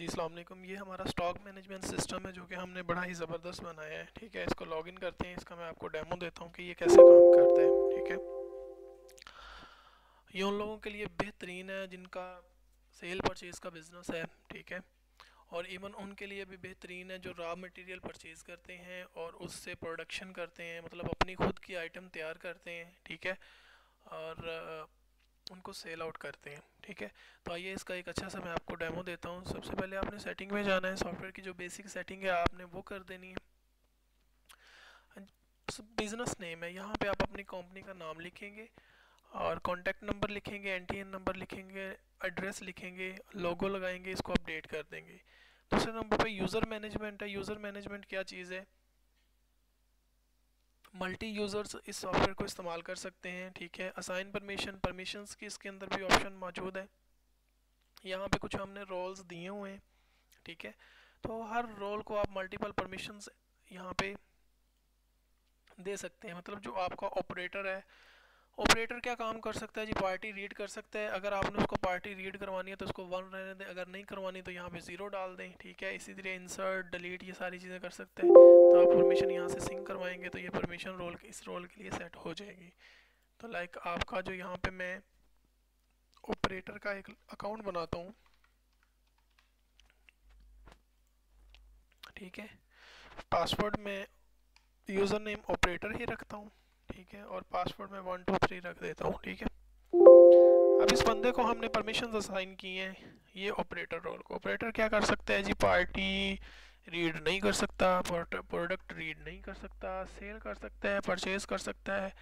जी अलैक्म ये हमारा stock management system है जो कि हमने बड़ा ही ज़बरदस्त बनाया है, ठीक है? इसको लॉगिन करते हैं, इसका मैं आपको डेमो देता हूँ कि ये कैसे काम करता है, ठीक है? ये उन लोगों के लिए बेहतरीन है जिनका सेल परचेज़ का बिज़नेस है, ठीक है? और इवन उनके लिए भी बेहतरीन है जो रॉ मटेरियल परचेज़ करते हैं और उससे प्रोडक्शन करते हैं मतलब अपनी खुद की आइटम तैयार करते हैं, ठीक है? और उनको सेल आउट करते हैं, ठीक है? तो आइए इसका एक अच्छा सा मैं आपको डेमो देता हूँ। सबसे पहले आपने सेटिंग में जाना है सॉफ्टवेयर की जो बेसिक सेटिंग है, आपने वो कर देनी है। बिज़नेस नेम है। यहाँ पे आप अपनी कंपनी का नाम लिखेंगे और कॉन्टैक्ट नंबर लिखेंगे एनटीएन नंबर लिखेंगे एड्रेस लिखेंगे लोगो लगाएँगे, इसको अपडेट कर देंगे। दूसरे नंबर पे यूज़र मैनेजमेंट है। यूज़र मैनेजमेंट क्या चीज़ है? मल्टी यूज़र्स इस सॉफ्टवेयर को इस्तेमाल कर सकते हैं, ठीक है? असाइन परमिशन परमिशंस की इसके अंदर भी ऑप्शन मौजूद है। यहाँ पे कुछ हमने रोल्स दिए हुए हैं, ठीक है? तो हर रोल को आप मल्टीपल परमिशंस यहाँ पे दे सकते हैं मतलब जो आपका ऑपरेटर है ऑपरेटर क्या काम कर सकता है? जी पार्टी रीड कर सकता है। अगर आपने उसको पार्टी रीड करवानी है तो उसको वन रहने दें। अगर नहीं करवानी तो यहाँ पे ज़ीरो डाल दें, ठीक है? इसी तरह इंसर्ट डिलीट ये सारी चीज़ें कर सकते हैं। तो आप परमिशन यहाँ से सिंक करवाएँगे तो ये परमिशन रोल इस रोल के लिए सेट हो जाएगी। तो लाइक आपका जो यहाँ पर मैं ऑपरेटर का एक अकाउंट बनाता हूँ, ठीक है? पासवर्ड में यूज़र नेम ऑपरेटर ही रखता हूँ। ठीक है, और पासवर्ड में वन टू थ्री रख देता हूँ, ठीक है। अब इस बंदे को हमने परमिशन असाइन की हैं, ये ऑपरेटर रोल को। ऑपरेटर क्या कर सकता है जी? पार्टी रीड नहीं कर सकता प्रोडक्ट रीड नहीं कर सकता सेल कर सकता है परचेज कर सकता है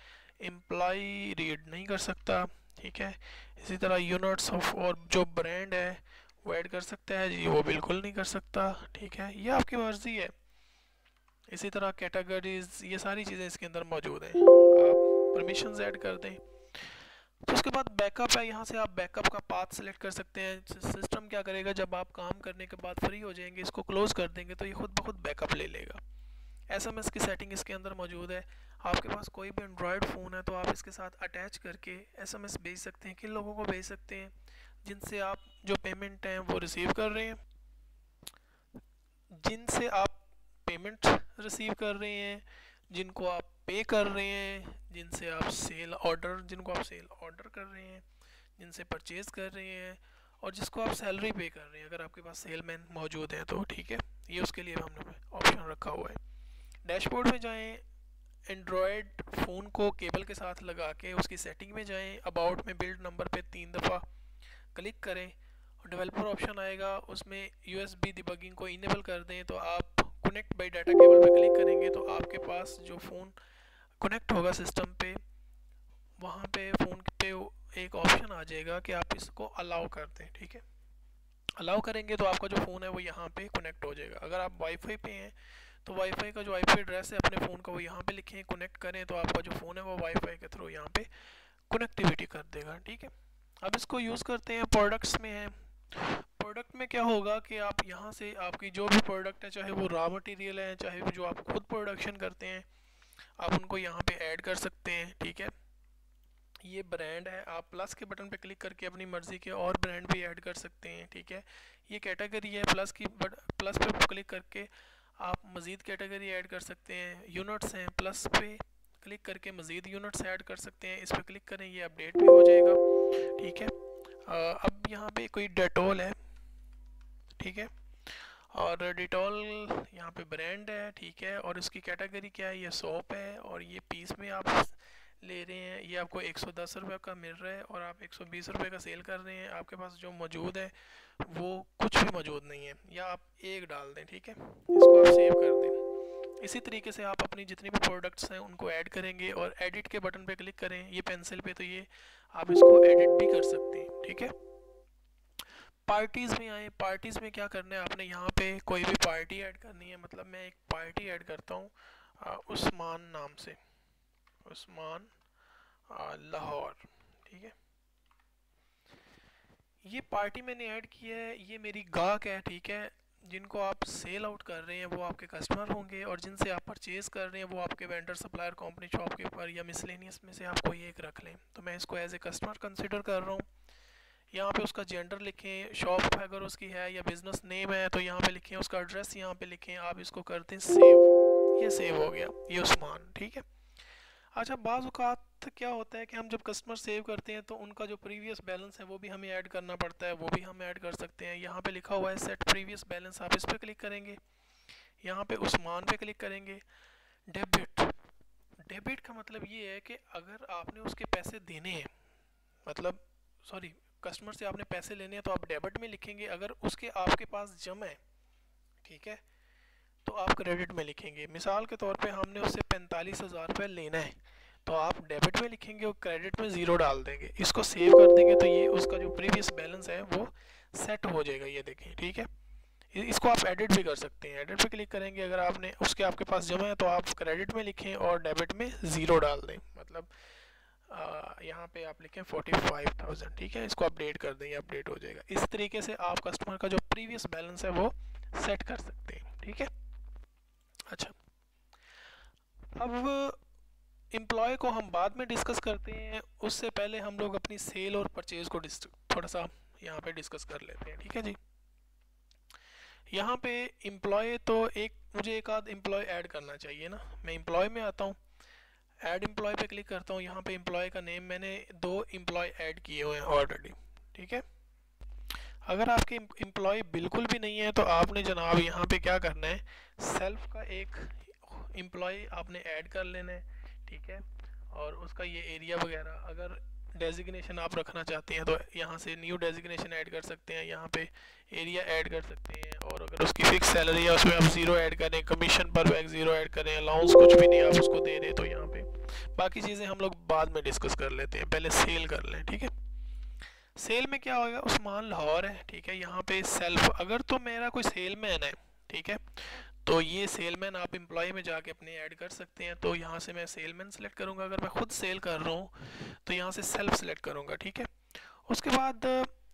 एम्प्लॉई रीड नहीं कर सकता, ठीक है। इसी तरह यूनिट्स ऑफ़ और जो ब्रांड है, वो ऐड कर सकता है जी, वो बिल्कुल नहीं कर सकता, ठीक है। ये आपकी मर्ज़ी है। इसी तरह कैटेगरीज ये सारी चीज़ें इसके अंदर मौजूद हैं। आप परमिशन ऐड कर दें। तो उसके बाद बैकअप है, यहाँ से आप बैकअप का पाथ सेलेक्ट कर सकते हैं। सिस्टम क्या करेगा, जब आप काम करने के बाद फ्री हो जाएँगे, इसको क्लोज कर देंगे तो ये खुद ब खुद बैकअप ले लेगा। एस एम एस की सेटिंग इसके अंदर मौजूद है। आपके पास कोई भी एंड्रॉयड फ़ोन है तो आप इसके साथ अटैच करके एस एम एस भेज सकते हैं, किन लोगों को भेज सकते हैं, जिनसे आप जो पेमेंट हैं वो रिसीव कर रहे हैं। जिनसे आप पेमेंट रिसीव कर रहे हैं, जिनको आप पे कर रहे हैं, जिनसे आप सेल ऑर्डर जिनको आप सेल ऑर्डर कर रहे हैं, जिनसे परचेज़ कर रहे हैं और जिसको आप सैलरी पे कर रहे हैं। अगर आपके पास सेलमैन मौजूद है तो ठीक है, ये उसके लिए हमने ऑप्शन रखा हुआ है। डैशबोर्ड में जाएँ एंड्रॉयड फ़ोन को केबल के साथ लगा के उसकी सेटिंग में जाएँ अबाउट में बिल्ड नंबर पे तीन दफ़ा क्लिक करें डेवलपर ऑप्शन आएगा, उसमें यू एस बी दिबगिंग को इनेबल कर दें तो आप कनेक्ट बाई डाटा केबल पे क्लिक करेंगे तो आपके पास जो फ़ोन कनेक्ट होगा सिस्टम पे, वहाँ पे फ़ोन पे एक ऑप्शन आ जाएगा कि आप इसको अलाउ कर दें, ठीक है? अलाउ करेंगे तो आपका जो फ़ोन है वो यहाँ पे कनेक्ट हो जाएगा। अगर आप वाईफाई पे हैं तो वाईफाई का जो वाईफाई एड्रेस है अपने फ़ोन का वो यहाँ पे लिखें कनेक्ट करें तो आपका जो फ़ोन है वो वाईफाई के थ्रू यहाँ पे कनेक्टिविटी कर देगा, ठीक है? अब इसको यूज़ करते हैं प्रोडक्ट्स में है। प्रोडक्ट में क्या होगा कि आप यहाँ से आपकी जो भी प्रोडक्ट है, चाहे वो रॉ मटेरियल है, चाहे वो जो आप खुद प्रोडक्शन करते हैं, आप उनको यहाँ पे ऐड कर सकते हैं, ठीक है? ये ब्रांड है, आप प्लस के बटन पे क्लिक करके अपनी मर्ज़ी के और ब्रांड भी ऐड कर सकते हैं, ठीक है? ये कैटेगरी है प्लस की बट प्लस पे क्लिक करके आप मज़ीद कैटेगरी ऐड कर सकते हैं यूनिट्स हैं प्लस पे क्लिक करके मज़ीद यूनिट्स ऐड कर सकते हैं, इस पर क्लिक करें, ये अपडेट भी हो जाएगा, ठीक है? अब यहाँ पे कोई डेटोल है ठीक है? और डिटॉल यहाँ पे ब्रांड है, ठीक है? और इसकी कैटेगरी क्या है? ये सॉप है और ये पीस में आप ले रहे हैं। ये आपको एक सौ दस रुपये का मिल रहा है और आप एक सौ बीस रुपये का सेल कर रहे हैं। आपके पास जो मौजूद है, वो कुछ भी मौजूद नहीं है। या आप एक डाल दें, ठीक है? इसको आप सेव कर दें। इसी तरीके से आप अपनी जितनी भी प्रोडक्ट्स हैं, उनको ऐड करेंगे और एडिट के बटन पे क्लिक करें। ये पेंसिल पे तो ये आप इसको एडिट भी कर सकते हैं, ठीक है? पार्टीज़ में आए, पार्टीज़ में क्या करना है? आपने यहाँ पे कोई भी पार्टी ऐड करनी है मतलब मैं एक पार्टी ऐड करता हूँ उस्मान नाम से। उस्मान लाहौर, ठीक है? ये पार्टी मैंने ऐड की है, ये मेरी गाहक है, ठीक है? जिनको आप सेल आउट कर रहे हैं, वो आपके कस्टमर होंगे और जिनसे आप परचेज़ कर रहे हैं, वो आपके वेंडर, सप्लायर, कंपनी शॉप के ऊपर या मिसलेनियस में से आप कोई एक रख लें। तो मैं इसको एज ए कस्टमर कंसिडर कर रहा हूँ यहाँ पे उसका जेंडर लिखें शॉप अगर उसकी है या बिज़नेस नेम है तो यहाँ पे लिखें, उसका एड्रेस यहाँ पे लिखें, आप इसको कर दें सेव ये सेव हो गया, ये उस्मान, ठीक है? अच्छा बाज़ात क्या होता है कि हम जब कस्टमर सेव करते हैं तो उनका जो प्रीवियस बैलेंस है, वो भी हमें ऐड करना पड़ता है, वो भी हम ऐड कर सकते हैं। यहाँ पे लिखा हुआ है सेट प्रीवियस बैलेंस आप इस पर क्लिक करेंगे। यहाँ पे उस्मान पे क्लिक करेंगे। डेबिट डेबिट का मतलब ये है कि अगर आपने उसके पैसे देने हैं मतलब सॉरी कस्टमर से आपने पैसे लेने हैं तो आप डेबिट में लिखेंगे। अगर उसके आपके पास जम है, ठीक है तो आप क्रेडिट में लिखेंगे। मिसाल के तौर पे हमने उससे पैंतालीस हज़ार रुपये लेना है तो आप डेबिट में लिखेंगे और क्रेडिट में ज़ीरो डाल देंगे। इसको सेव कर देंगे तो ये उसका जो प्रीवियस बैलेंस है, वो सेट हो जाएगा, ये देखें, ठीक है। इसको आप एडिट भी कर सकते हैं। एडिट पे क्लिक करेंगे, अगर आपने उसके आपके पास जमा है तो आप क्रेडिट में लिखें और डेबिट में ज़ीरो डाल दें। मतलब यहाँ पे आप लिखें फोर्टी फाइव थाउज़ेंड ठीक है? इसको अपडेट कर दें अपडेट हो जाएगा। इस तरीके से आप कस्टमर का जो प्रीवियस बैलेंस है वो सेट कर सकते हैं, ठीक है? अच्छा। अब एम्प्लॉय को हम बाद में डिस्कस करते हैं। उससे पहले हम लोग अपनी सेल और परचेज़ को थोड़ा सा यहाँ पे डिस्कस कर लेते हैं, ठीक है जी? यहाँ पे एम्प्लॉय तो एक, मुझे एक आध एम्प्लॉय ऐड करना चाहिए ना। मैं एम्प्लॉय में आता हूँ। ऐड एम्प्लॉय पे क्लिक करता हूँ, यहाँ पे एम्प्लॉय का नेम मैंने दो एम्प्लॉय ऐड किए हुए हैं ऑलरेडी ठीक है? अगर आपके एम्प्लॉय बिल्कुल भी नहीं है तो आपने जनाब यहाँ पे क्या करना है सेल्फ का एक एम्प्लॉय आपने ऐड कर लेना है, ठीक है? और उसका ये एरिया वगैरह, अगर डेजिग्नेशन आप रखना चाहते हैं तो यहाँ से न्यू डेजिग्नेशन ऐड कर सकते हैं, यहाँ पे एरिया ऐड कर सकते हैं, और अगर उसकी फिक्स सैलरी है, उसमें आप ज़ीरो ऐड करें कमीशन पर बैग ज़ीरो ऐड करें अलाउंस कुछ भी नहीं, आप उसको दे रहे तो यहाँ पे। बाकी चीज़ें हम लोग बाद में डिस्कस कर लेते हैं, पहले सेल कर लें, ठीक है? सेल में क्या होगा उस्मान लाहौर है, ठीक है, यहाँ पे सेल्फ अगर तो मेरा कोई सेल मैन है, ठीक है तो ये सेलमैन आप एम्प्लॉय में जाके अपने ऐड कर सकते हैं। तो यहाँ से मैं सेलमैन सेलेक्ट करूँगा। अगर मैं खुद सेल कर रहा हूँ तो यहाँ से सेल्फ सेलेक्ट करूँगा, ठीक है? उसके बाद,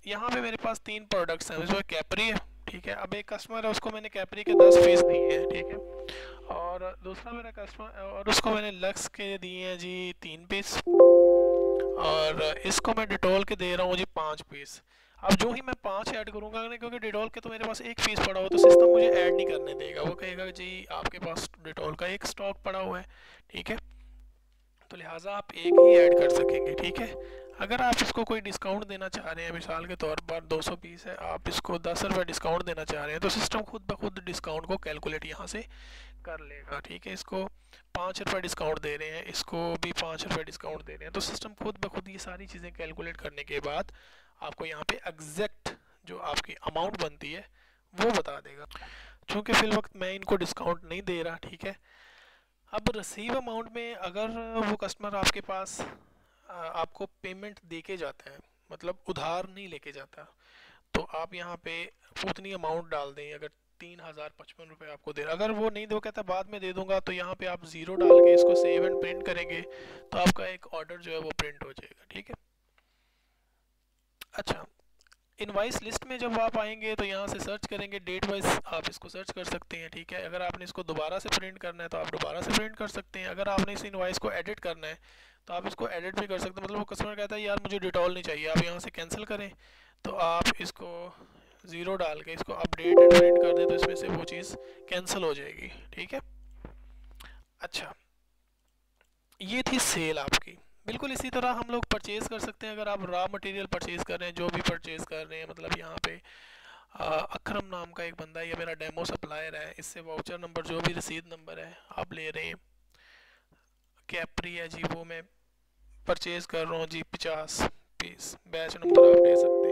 यहाँ पे मेरे पास तीन प्रोडक्ट्स हैं। जो कैपरी है, ठीक है? अब एक कस्टमर है, उसको मैंने कैपरी के दस पीस दिए हैं, ठीक है? और दूसरा मेरा कस्टमर और उसको मैंने लक्स के दिए हैं जी तीन पीस और इसको मैं डिटोल के दे रहा हूँ जी पाँच पीस अब जो ही मैं पाँच ऐड करूँगा क्योंकि डिटॉल के तो मेरे पास एक पीस पड़ा हुआ तो सिस्टम मुझे ऐड नहीं करने देगा। वो कहेगा जी, आपके पास डिटॉल का एक स्टॉक पड़ा हुआ है, ठीक है? तो लिहाजा आप एक ही ऐड कर सकेंगे, ठीक है? अगर आप इसको कोई डिस्काउंट देना चाह रहे हैं, मिसाल के तौर पर 200 पीस है, आप इसको दस रुपये डिस्काउंट देना चाह रहे हैं तो सिस्टम खुद ब खुद डिस्काउंट को कैलकुलेट यहाँ से कर लेगा, ठीक है? इसको पाँच रुपये डिस्काउंट दे रहे हैं, इसको भी पाँच रुपये डिस्काउंट दे रहे हैं। तो सिस्टम खुद ब खुद ये सारी चीज़ें कैलकुलेट करने के बाद आपको यहाँ पे एग्जैक्ट जो आपकी अमाउंट बनती है, वो बता देगा। चूँकि फिल वक्त मैं इनको डिस्काउंट नहीं दे रहा, ठीक है? अब रसीव अमाउंट में अगर वो कस्टमर आपके पास आपको पेमेंट दे के जाता है मतलब उधार नहीं लेके जाता तो आप यहाँ पे उतनी अमाउंट डाल दें। अगर तीन हज़ार पचपन रुपये आपको दे अगर वो नहीं दो कहता बाद में दे दूँगा तो यहाँ पे आप ज़ीरो डाल के इसको सेव एंड प्रिंट करेंगे तो आपका एक ऑर्डर जो है वो प्रिंट हो जाएगा, ठीक है? अच्छा इनवाइस लिस्ट में जब आप आएँगे तो यहाँ से सर्च करेंगे डेट वाइज आप इसको सर्च कर सकते हैं, ठीक है? अगर आपने इसको दोबारा से प्रिंट करना है तो आप दोबारा से प्रिंट कर सकते हैं। अगर आपने इस इनवाइस को एडिट करना है तो आप इसको एडिट भी कर सकते हैं। मतलब वो कस्टमर कहता है, यार मुझे डिटॉल नहीं चाहिए, आप यहाँ से कैंसिल करें। तो आप इसको ज़ीरो डाल के इसको अपडेट एंड प्रिंट कर दें तो इसमें से वो चीज़ कैंसिल हो जाएगी, ठीक है? अच्छा ये थी सेल आपकी। बिल्कुल इसी तरह हम लोग परचेज़ कर सकते हैं, अगर आप रॉ मटेरियल परचेज़ कर रहे हैं, जो भी परचेज़ कर रहे हैं मतलब यहाँ पे अकरम नाम का एक बंदा है, ये मेरा डेमो सप्लायर है, इससे वाउचर नंबर जो भी रसीद नंबर है, आप ले रहे हैं। कैपरी है जी, वो मैं परचेज़ कर रहा हूँ जी, पचास पीस बैच नंबर आप ले सकते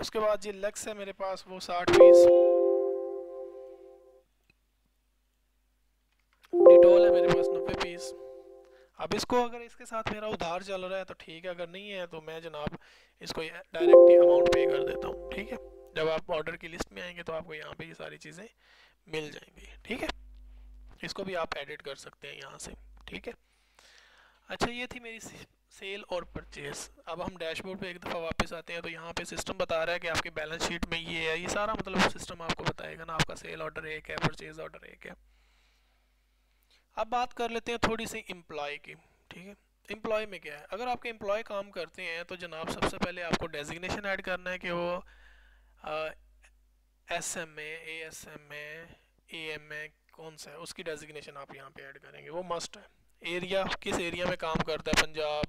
उसके बाद जी लक्स है मेरे पास, वो साठ पीस डिटोल है मेरे पास, नब्बे पीस अब इसको अगर इसके साथ मेरा उधार चल रहा है तो ठीक है, अगर नहीं है तो मैं जनाब इसको डायरेक्टली अमाउंट पे कर देता हूँ, ठीक है? जब आप ऑर्डर की लिस्ट में आएँगे तो आपको यहाँ पे ये सारी चीज़ें मिल जाएँगी, ठीक है? इसको भी आप एडिट कर सकते हैं यहाँ से, ठीक है? अच्छा ये थी मेरी सेल और परचेज अब हम डैशबोर्ड पे एक दफ़ा आते हैं तो यहाँ पे सिस्टम बता रहा है कि आपकी बैलेंस शीट में ये है। ये सारा मतलब सिस्टम आपको बताएगा ना, आपका सेल ऑर्डर एक है परचेज ऑर्डर एक है। अब बात कर लेते हैं थोड़ी सी एम्प्लॉय की, ठीक है? एम्प्लॉय में क्या है? अगर आपके एम्प्लॉय काम करते हैं तो जनाब सबसे पहले आपको डेजिग्नेशन ऐड करना है कि वो S M A S M A M A कौन सा है, उसकी डेजिग्नेशन आप यहाँ पे ऐड करेंगे। वो मस्ट है। एरिया किस एरिया में काम करता है? पंजाब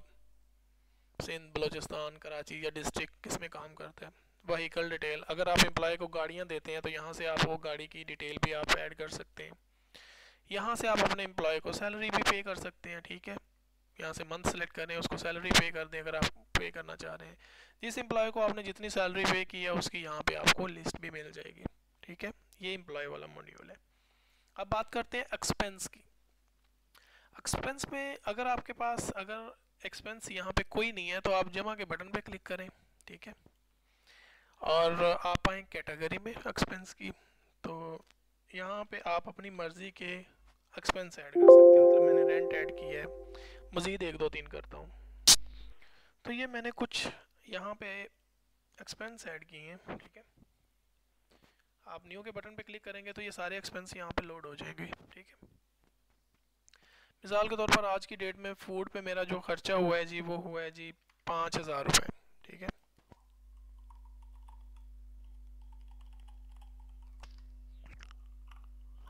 सिंध, बलोचिस्तान, कराची या डिस्ट्रिक्ट किसमें काम करता है। वहीकल डिटेल अगर आप एम्प्लॉय को गाड़ियाँ देते हैं तो यहाँ से आप वो गाड़ी की डिटेल भी आप ऐड कर सकते हैं। यहाँ से आप अपने एम्प्लॉय को सैलरी भी पे कर सकते हैं, ठीक है? यहाँ से मंथ सेलेक्ट करें, उसको सैलरी पे कर दें, अगर आप पे करना चाह रहे हैं। जिस एम्प्लॉय को आपने जितनी सैलरी पे की है, उसकी यहाँ पे आपको लिस्ट भी मिल जाएगी, ठीक है? ये एम्प्लॉय वाला मॉड्यूल है। अब बात करते हैं एक्सपेंस की। एक्सपेंस में अगर आपके पास, अगर एक्सपेंस यहाँ पे कोई नहीं है तो आप जमा के बटन पे क्लिक करें, ठीक है? और आप आए कैटेगरी में एक्सपेंस की तो यहाँ पे आप अपनी मर्ज़ी के एक्सपेंस ऐड कर सकते हैं। मतलब मैंने रेंट ऐड किया है, मज़ीद एक दो तीन करता हूँ। तो ये मैंने कुछ यहाँ पे एक्सपेंस ऐड किए हैं, ठीक है? आप न्यू के बटन पे क्लिक करेंगे तो ये सारे एक्सपेंस यहाँ पे लोड हो जाएँगे, ठीक है? मिसाल के तौर पर आज की डेट में फ़ूड पे मेरा जो खर्चा हुआ है जी, वो हुआ है जी पाँच हज़ार रुपये ठीक है?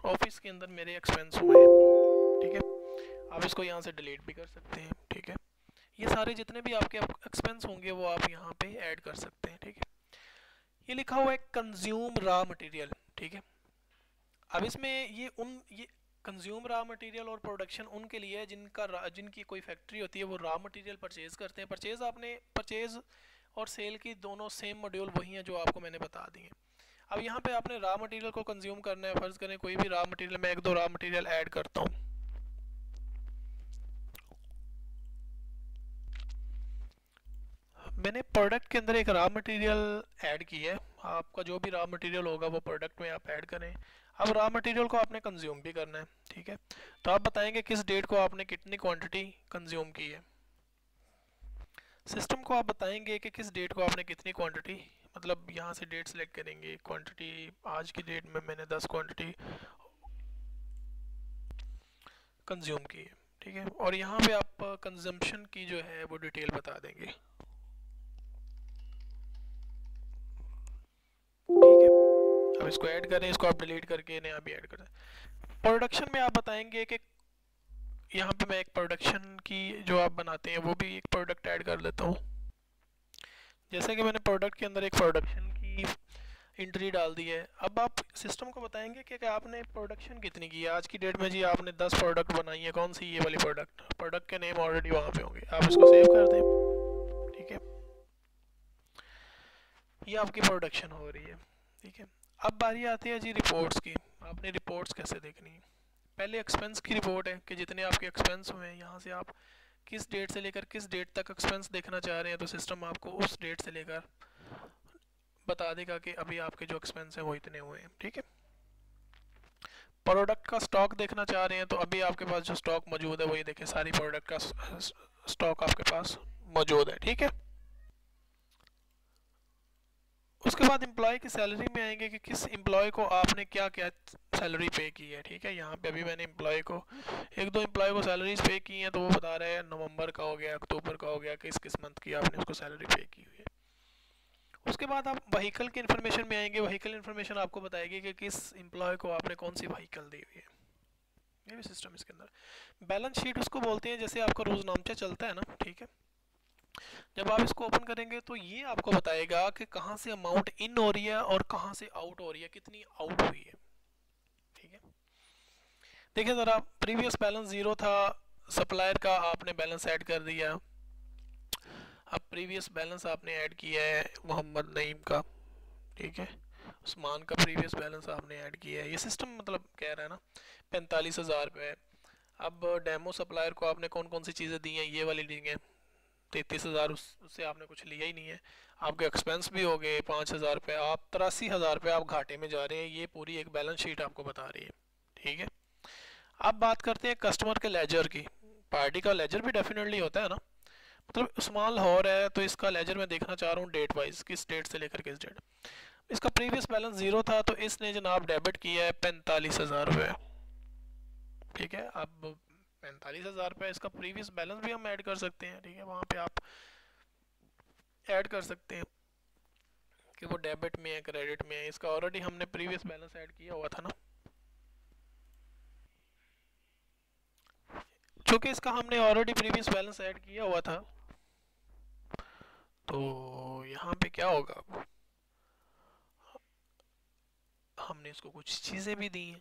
ऑफ़िस के अंदर मेरे एक्सपेंस हुए हैं, ठीक है? आप इसको यहाँ से डिलीट भी कर सकते हैं, ठीक है? ये सारे जितने भी आपके एक्सपेंस होंगे, वो आप यहाँ पे ऐड कर सकते हैं, ठीक है? ये लिखा हुआ है कंज्यूम रॉ मटेरियल ठीक है? अब इसमें ये उन, ये कंज्यूम रॉ मटेरियल और प्रोडक्शन उनके लिए जिनका जिनकी कोई फैक्ट्री होती है, वो रॉ मटेरियल परचेज़ करते हैं। परचेज़ आपने परचेज़ और सेल की दोनों सेम मॉड्यूल वही हैं जो आपको मैंने बता दी हैं। अब यहाँ पे आपने रॉ मटेरियल को कंज्यूम करना है, फ़र्ज़ करें कोई भी रॉ मटेरियल मैं एक दो रॉ मटेरियल ऐड करता हूँ। मैंने प्रोडक्ट के अंदर एक रॉ मटेरियल ऐड की है। आपका जो भी रॉ मटेरियल होगा, वो प्रोडक्ट में आप ऐड करें। अब रॉ मटेरियल को आपने कंज्यूम भी करना है, ठीक है? तो आप बताएँगे किस डेट को आपने कितनी क्वांटिटी कंज्यूम की है। सिस्टम को आप बताएँगे कि किस डेट को आपने कितनी क्वांटिटी मतलब यहाँ से डेट सेलेक्ट करेंगे। क्वांटिटी आज की डेट में मैंने 10 क्वांटिटी कंज्यूम की है, ठीक है? और यहाँ पे आप कंजम्पशन की जो है, वो डिटेल बता देंगे। इसको ऐड करें इसको आप डिलीट करके नया भी ऐड कर। प्रोडक्शन में आप बताएँगे कि यहाँ पे मैं एक प्रोडक्शन की जो आप बनाते हैं वो भी एक प्रोडक्ट ऐड कर लेता हूँ। जैसे कि मैंने प्रोडक्ट के अंदर एक प्रोडक्शन की इंट्री डाल दी है। अब आप सिस्टम को बताएँगे कि, आपने प्रोडक्शन कितनी की है? आज की डेट में जी आपने 10 प्रोडक्ट बनाई है। कौन सी ये वाली प्रोडक्ट प्रोडक्ट के नेम ऑलरेडी वहाँ पे होंगे। आप इसको सेव कर दें। ठीक है? ये आपकी प्रोडक्शन हो रही है। ठीक है? अब बारी आती है जी रिपोर्ट्स की। आपने रिपोर्ट्स कैसे देखनी? है पहले एक्सपेंस की रिपोर्ट है कि जितने आपके एक्सपेंस हुए हैं, यहाँ से आप किस डेट से लेकर किस डेट तक एक्सपेंस देखना चाह रहे हैं तो सिस्टम आपको उस डेट से लेकर बता देगा कि अभी आपके जो एक्सपेंस हैं वो इतने हुए हैं, ठीक है? प्रोडक्ट का स्टॉक देखना चाह रहे हैं तो अभी आपके पास जो स्टॉक मौजूद है, वो ये देखें, सारी प्रोडक्ट का स्टॉक आपके पास मौजूद है, ठीक है? उसके बाद एम्प्लॉय की सैलरी में आएँगे कि किस एम्प्लॉय को आपने क्या क्या सैलरी पे की है, ठीक है? यहाँ पे अभी मैंने एम्प्लॉय को, एक दो एम्प्लॉय को सैलरीज पे की हैं तो वो बता रहे हैं, नवंबर का हो गया, अक्टूबर का हो गया, किस किस मंथ की आपने उसको सैलरी पे की हुई है। उसके बाद आप वहीकल की इन्फॉर्मेशन में आएँगे वहीकल इन्फॉर्मेशन आपको बताएगी कि किस एम्प्लॉय को आपने कौन सी वहीकल दी हुई है। ये भी सिस्टम इसके अंदर। बैलेंस शीट उसको बोलते हैं, जैसे आपका रोजनामचा चलता है ना, ठीक है? जब आप इसको ओपन करेंगे तो ये आपको बताएगा कि कहाँ से अमाउंट इन हो रही है और कहाँ से आउट हो रही है, कितनी आउट हुई है। ठीक है? देखिए ज़रा प्रीवियस बैलेंस ज़ीरो था सप्लायर का आपने बैलेंस ऐड कर दिया। अब प्रीवियस बैलेंस आपने ऐड किया है, मोहम्मद नईम का। ठीक है? उस्मान का प्रीवियस बैलेंस आपने ऐड किया है। ये सिस्टम मतलब कह रहा है ना, पैंतालीस हज़ार रुपये अब डेमो सप्लायर को आपने कौन कौन सी चीज़ें दी हैं? ये वाली दी हैं। तैतीस हज़ार उससे आपने कुछ लिया ही नहीं है। आपके एक्सपेंस भी हो गए पाँच हज़ार रुपये, आप तिरासी हज़ार रुपये आप घाटे में जा रहे हैं, ये पूरी एक बैलेंस शीट आपको बता रही है। ठीक है? अब बात करते हैं कस्टमर के लेजर की। पार्टी का लेजर भी डेफिनेटली होता है ना? मतलब उस्मान लाहौर है तो इसका लेजर मैं देखना चाह रहा हूँ डेट वाइज किस डेट से लेकर किस डेट इसका प्रीवियस बैलेंस ज़ीरो था तो इसने जनाब डेबिट किया है पैंतालीस हज़ार रुपये। ठीक है? अब पैंतालीस हज़ार रुपये इसका प्रीवियस बैलेंस भी हम ऐड कर सकते हैं, ठीक है? वहाँ पे आप ऐड कर सकते हैं कि वो डेबिट में है क्रेडिट में है, इसका ऑलरेडी हमने प्रीवियस बैलेंस ऐड किया हुआ था ना? चूँकि इसका हमने ऑलरेडी प्रीवियस बैलेंस ऐड किया हुआ था तो यहाँ पे क्या होगा? हमने इसको कुछ चीज़ें भी दी हैं,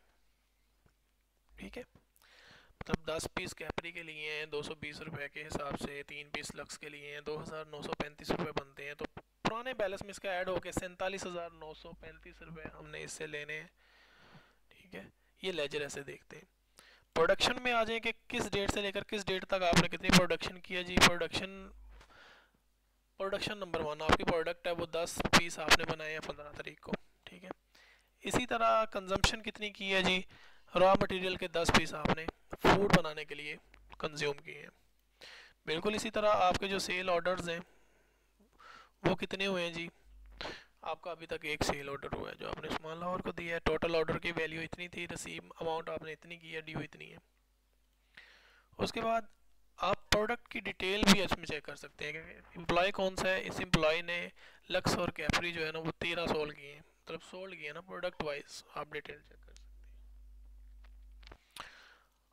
ठीक है? मतलब दस पीस कैपरी के लिए हैं, दो सौ बीस के हिसाब से, तीन पीस लक्स के लिए हैं, दो हज़ार नौ सौ पैंतीस बनते हैं। तो पुराने बैलेंस में इसका ऐड होकर सैंतालीस हज़ार नौ सौ पैंतीस रुपये हमने इससे लेने हैं। ठीक है, ये लेजर ऐसे देखते हैं। प्रोडक्शन में आ जाए कि किस डेट से लेकर किस डेट तक आपने कितनी प्रोडक्शन किया जी? प्रोडक्शन प्रोडक्शन नंबर वन आपकी प्रोडक्ट है वो दस पीस आपने बनाए हैं पंद्रह तारीख को। ठीक है, इसी तरह कंजम्पशन कितनी की है जी? रॉ मटेरियल के दस पीस आपने फ़ूड बनाने के लिए कंज्यूम किए हैं। बिल्कुल इसी तरह आपके जो सेल ऑर्डर्स हैं, वो कितने हुए हैं जी? आपका अभी तक एक सेल ऑर्डर हुआ है जो आपने उस्मान लाहौर को दिया है। टोटल ऑर्डर की वैल्यू इतनी थी रिसीव अमाउंट आपने इतनी की है ड्यू इतनी है। उसके बाद आप प्रोडक्ट की डिटेल भी इसमें चेक कर सकते हैं कि एम्प्लॉय कौन सा है, इस एम्प्लॉय ने लक्स और कैफरी जो है ना, वो तेरह सोल्ड किए हैं। मतलब सोल्ड किए ना प्रोडक्ट वाइज आप डिटेल चेक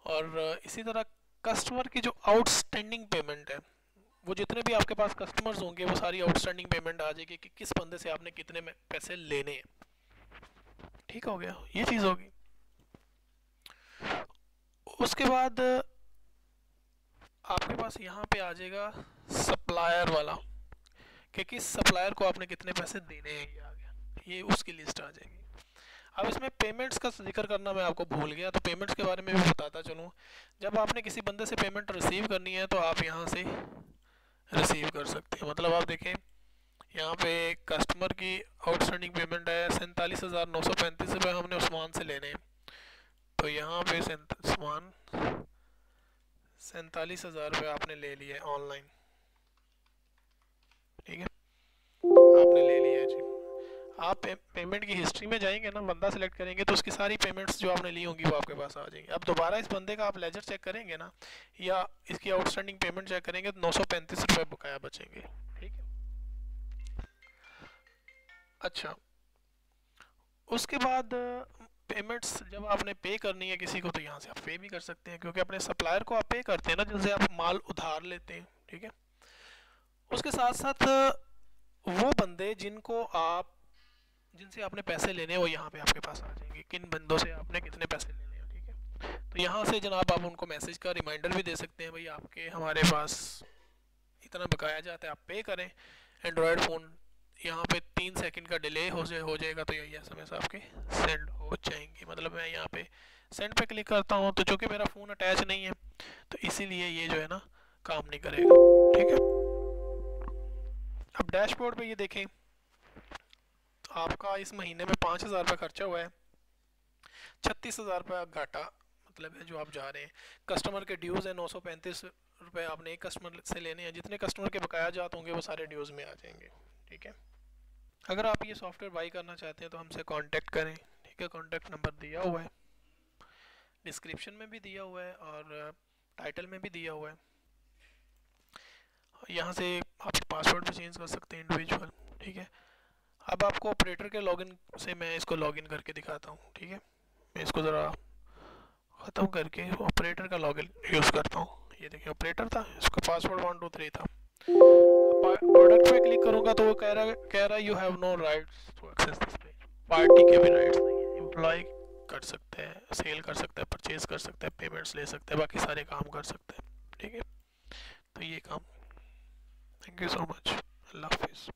और इसी तरह कस्टमर की जो आउटस्टैंडिंग पेमेंट है, वो जितने भी आपके पास कस्टमर्स होंगे, वो सारी आउटस्टैंडिंग पेमेंट आ जाएगी कि किस बंदे से आपने कितने में पैसे लेने हैं। ठीक हो गया? ये चीज़ होगी। उसके बाद, आपके पास यहाँ पे आ जाएगा सप्लायर वाला, कि किस सप्लायर को आपने कितने पैसे देने हैं, ये आ गया। ये उसकी लिस्ट आ जाएगी। अब इसमें पेमेंट्स का ज़िक्र करना मैं आपको भूल गया तो पेमेंट्स के बारे में भी बताता चलूँ। जब आपने किसी बंदे से पेमेंट रिसीव करनी है तो आप यहाँ से रिसीव कर सकते हैं। मतलब आप देखें, यहाँ पे कस्टमर की आउटस्टैंडिंग पेमेंट है, सैंतालीस हज़ार नौ सौ पैंतीस रुपये हमने उस्मान से लेने हैं। तो यहाँ पे उस्मान सैंतालीस हज़ार रुपये आपने ले लिए ऑनलाइन ठीक है? आपने ले लिया जी। आप पे, पेमेंट की हिस्ट्री में जाएँगे ना बंदा सेलेक्ट करेंगे तो उसकी सारी पेमेंट्स जो आपने ली होंगी वो आपके पास आ जाएँगी। अब दोबारा इस बंदे का आप लेजर चेक करेंगे ना या इसकी आउटस्टैंडिंग पेमेंट चेक करेंगे तो नौ सौ पैंतीस रुपये बकाया बचेंगे। ठीक है? अच्छा। उसके बाद पेमेंट्स जब आपने पे करनी है किसी को तो यहाँ से आप पे भी कर सकते हैं क्योंकि अपने सप्लायर को आप पे करते हैं ना जिनसे आप माल उधार लेते हैं। ठीक है? उसके साथ साथ वो बंदे जिनको आप जिनसे आपने पैसे लेने हैं, वो यहाँ पे आपके पास आ जाएँगे। किन बंदों से आपने कितने पैसे लेने हैं, ठीक है? तो यहाँ से जनाब आप उनको मैसेज का रिमाइंडर भी दे सकते हैं, भाई आपके, हमारे पास इतना बकाया जाता है, आप पे करें। एंड्रॉयड फ़ोन यहाँ पे तीन सेकंड का डिले हो जाए, हो जाएगा तो यही एस एम आपके सेंड हो जाएँगे। मतलब मैं यहाँ पे सेंड पे क्लिक करता हूँ तो चूँकि मेरा फ़ोन अटैच नहीं है तो इसीलिए ये जो है ना, काम नहीं करेगा, ठीक है? अब डैशबोर्ड पे ये देखें। आपका इस महीने में पाँच हज़ार रुपये खर्चा हुआ है। छत्तीस हज़ार रुपये घाटा मतलब है जो आप जा रहे हैं। कस्टमर के ड्यूज़ हैं, नौ सौ पैंतीस रुपये आपने एक कस्टमर से लेने हैं। जितने कस्टमर के बकाया जात होंगे, वो सारे ड्यूज़ में आ जाएँगे, ठीक है? अगर आप ये सॉफ्टवेयर बाई करना चाहते हैं तो हमसे कांटेक्ट करें, ठीक है? कांटेक्ट नंबर दिया हुआ है। डिस्क्रिप्शन में भी दिया हुआ है और टाइटल में भी दिया हुआ है। यहाँ से आप पासवर्ड भी चेंज कर सकते हैं इंडिविजुअल, ठीक है? अब आपको ऑपरेटर के लॉगिन से मैं इसको लॉगिन करके दिखाता हूँ, ठीक है? मैं इसको ज़रा ख़त्म करके ऑपरेटर का लॉगिन यूज़ करता हूँ। ये देखिए ऑपरेटर था, इसका पासवर्ड वन टू थ्री था। प्रोडक्ट पे क्लिक करूँगा तो वो कह रहा कह रहा you have no rights to access this page party के भी राइट्स नहीं है। एम्प्लॉय कर सकते हैं सेल कर सकते हैं परचेज कर सकते हैं पेमेंट्स ले सकते हैं, बाकी सारे काम कर सकते हैं, ठीक है? तो ये काम। थैंक यू सो मच अल्लाह हाफिज़